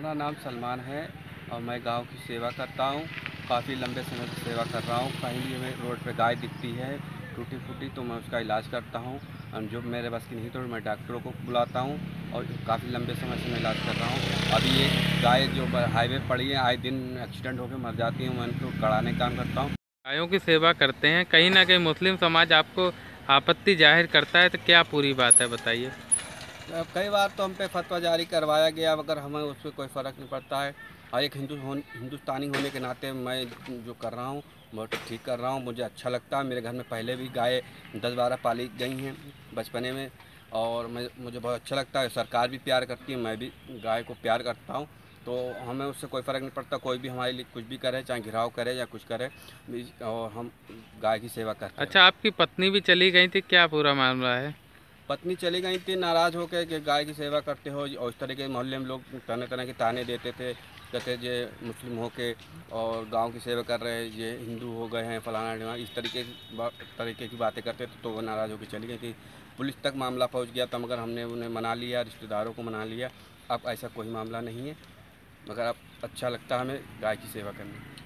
हमारा नाम सलमान है और मैं गाँव की सेवा करता हूँ। काफ़ी लंबे समय से सेवा कर रहा हूँ। कहीं भी हमें रोड पे गाय दिखती है टूटी फूटी तो मैं उसका इलाज करता हूँ। और जो मेरे बस की नहीं तो मैं डॉक्टरों को बुलाता हूँ और काफ़ी लंबे समय से मैं इलाज कर रहा हूँ। अभी ये गाय जो हाईवे पड़ी है, आए दिन एक्सीडेंट होकर मर जाती हैं। मैं उनको कड़ाने काम करता हूँ। गायों की सेवा करते हैं। कहीं ना कहीं मुस्लिम समाज आपको आपत्ति ज़ाहिर करता है तो क्या पूरी बात है, बताइए? कई बार तो हम पे फतवा जारी करवाया गया मगर हमें उस पर कोई फ़र्क नहीं पड़ता है। और एक हिंदू हो, हिंदुस्तानी होने के नाते मैं जो कर रहा हूँ तो ठीक कर रहा हूँ मुझे अच्छा लगता है। मेरे घर में पहले भी गाय दस बारह पाली गई हैं बचपने में और मैं मुझे बहुत अच्छा लगता है। सरकार भी प्यार करती है मैं भी गाय को प्यार करता हूँ। तो हमें उससे कोई फ़र्क नहीं पड़ता कोई भी हमारे लिए कुछ भी करे चाहे घिराव करे या कुछ करे और हम गाय की सेवा करते अच्छा आपकी पत्नी भी चली गई थी क्या पूरा मामला है? पत्नी चली गई थी नाराज़ होकर कि गाय की सेवा करते हो, और इस तरह के मोहल्ले में लोग तरह तरह के ताने देते थे, कहते जे मुस्लिम होके और गाँव की सेवा कर रहे हैं ये हिंदू हो गए हैं, फलाना ढिमाना इस तरीके तरीके की बातें करते थे तो वो नाराज़ होकर चली गई थी। पुलिस तक मामला पहुँच गया था मगर हमने उन्हें मना लिया, रिश्तेदारों को मना लिया। अब ऐसा कोई मामला नहीं है, मगर अब अच्छा लगता है हमें गाय की सेवा करने।